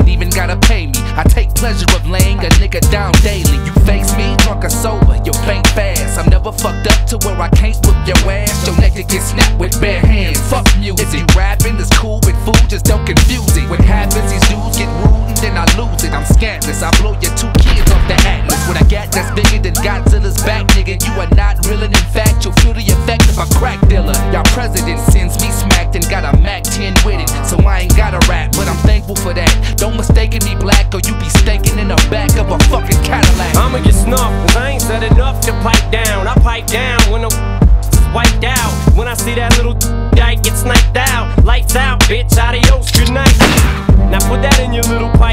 ain't even gotta pay me. I take pleasure of laying a nigga down daily. You face me, drunk or sober, you faint fast. I'm never fucked up to where I can't whip your ass. Your neck could get snapped with bare hands. Fuck music.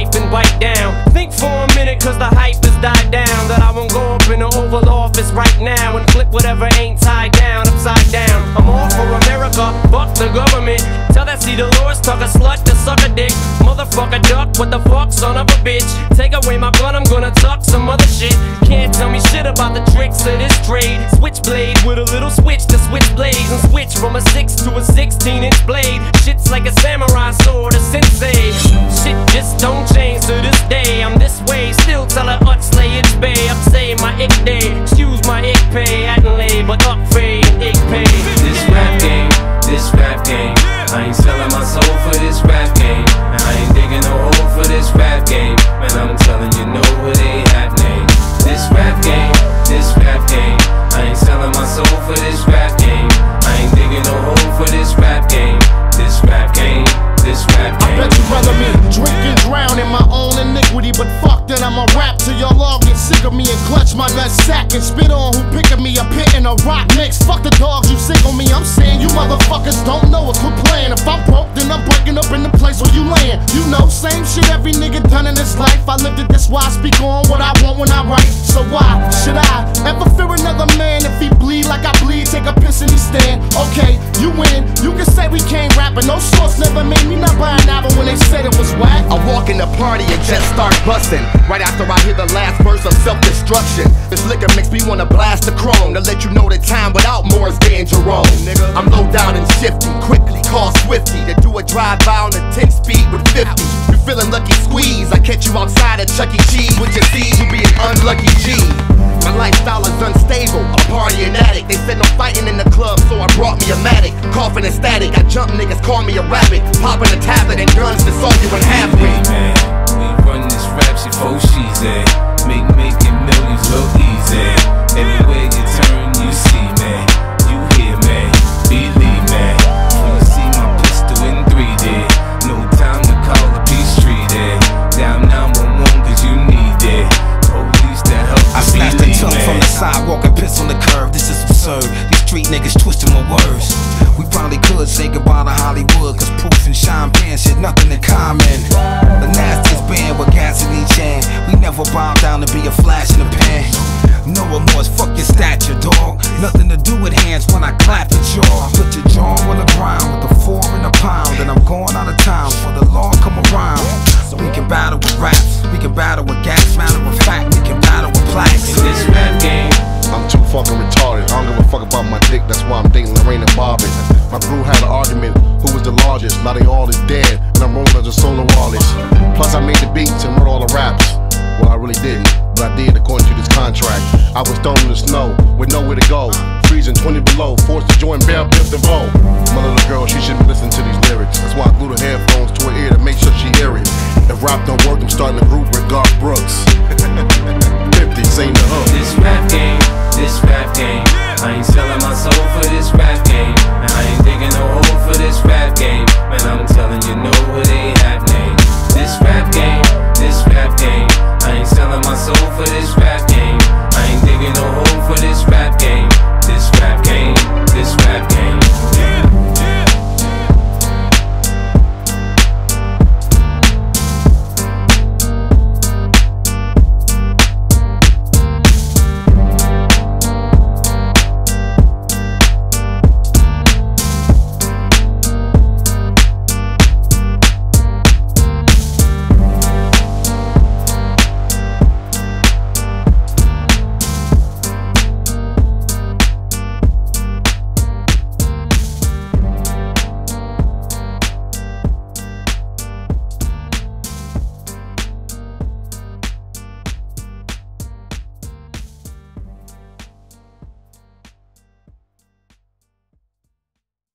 Little and bite down. Think for a minute, cause the hype has died down. That I won't go up in the Oval Office right now and flip whatever ain't tied down upside down. I'm all for America, fuck the government. Tell that C. Dolores, talk a slut to suck a dick. Motherfucker duck, what the fuck, son of a bitch. Take away my gun, I'm gonna tuck some other shit. Can't tell me shit about the tricks of this trade. Switchblade with a little switch to switch blades and switch from a 6 to a 16 inch blade. Shit's like a samurai sword, a sensei. Shit just don't change to this day. I'm this way, still tell her for this rap game. This rap game, this rap I game. bet you'd rather me drink and drown in my own iniquity, but fuck that I'ma rap till y'all all get sick of me and clutch my nut sack and spit on who picking me a in a rock mix. Fuck the dogs, you sick on me. I'm saying you motherfuckers don't know us. Quit playing. If I'm broke, then I'm breaking up in the place where you laying. You know, same shit every nigga done in this life. I lived it, this why I speak on what I want when I write. So why should I ever fear another man if he bleed like I bleed? Take a piss and he stand. Okay, you win. You can say we can't rap, but no source never made me not buy an album when they said it was whack. I walk in the party and just start busting. Right after I hear the last verse of self-destruction. This liquor makes me wanna blast the chrome to let you know that time without more is danger wrong. Nigga, I'm low down and shifty, quickly call Swifty to do a drive-by on a 10 speed with 50. You feeling lucky squeeze? I catch you outside at Chuck E. Cheese with your C's, you be an unlucky G. My lifestyle is unstable, a party and addict. They said no fighting in the club, so I brought me a matic. Coughing and static, I jump niggas, call me a rabbit. Popping a tablet and guns to solve you in half Hey man, we run this rap shit she's at. Eh? Twisting my words. We probably could say goodbye to Hollywood, cause proof and shine pants had nothing in common. The nastiest band with gas in each hand. We never bow down to be a flash in the pan. No remorse, fuck your stature, dog. Nothing to do with hands when I clap at y'all. Put your jaw on the ground with a four and a pound. And I'm going out of town for the law come around. So we can battle with raps, we can battle with gas, matter of fact, we can battle with plaques. In this rap game, fucking retarded. I don't give a fuck about my dick, that's why I'm dating and Bobbitt. My crew had an argument, who was the largest? Now they all is dead, and I'm rolling as a solo artist. Plus I made the beats and wrote all the raps. Well, I really didn't, but I did according to this contract. I was thrown in the snow with nowhere to go. Freezing 20 below, forced to join Bell Biv DeVoe. My little girl, she should be listening to these lyrics. That's why I glue the headphones to her ear to make sure she hear it. If rap don't work, I'm starting a group with Garth Brooks.